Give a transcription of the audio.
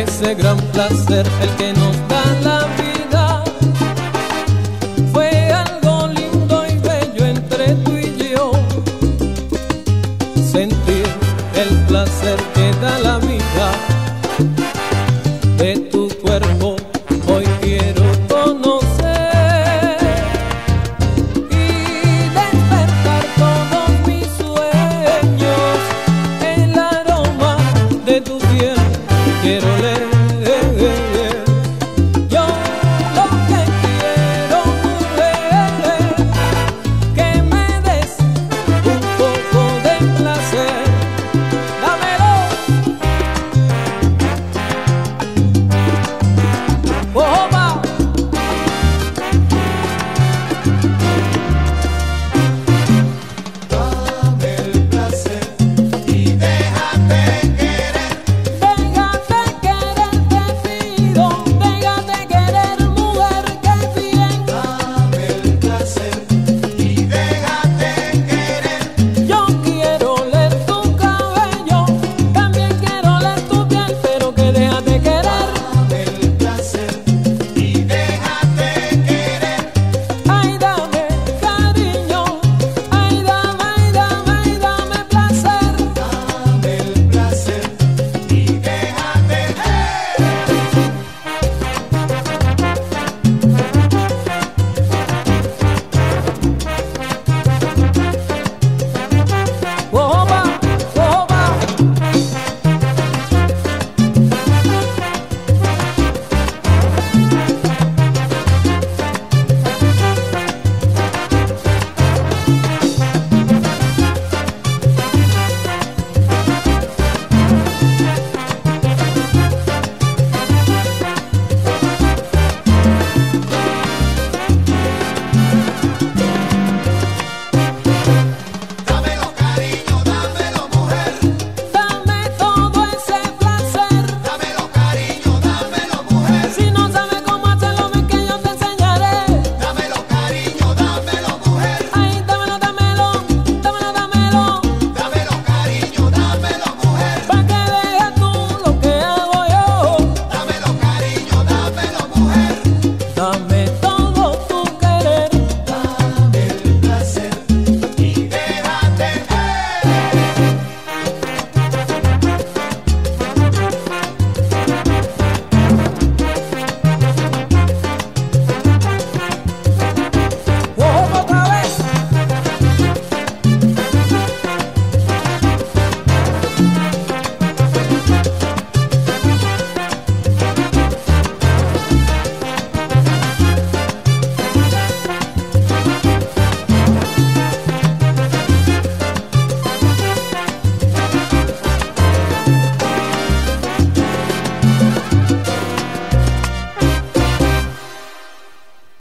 ese gran placer el que nos da la vida. Fue algo lindo y bello entre tú y yo, sentir el placer que da la